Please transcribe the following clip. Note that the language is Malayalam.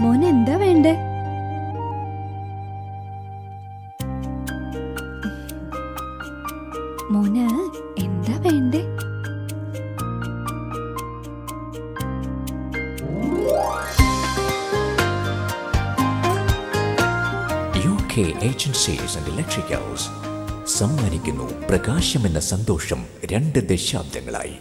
മോൻ എന്താ വേണ്ടേ? മോന് എന്താ വേണ്ടേ? U K agencies and electricals സമ്മാനിക്കുന്നു പ്രകാശം എന്ന സന്തോഷം രണ്ട് ദശാബ്ദങ്ങളായി.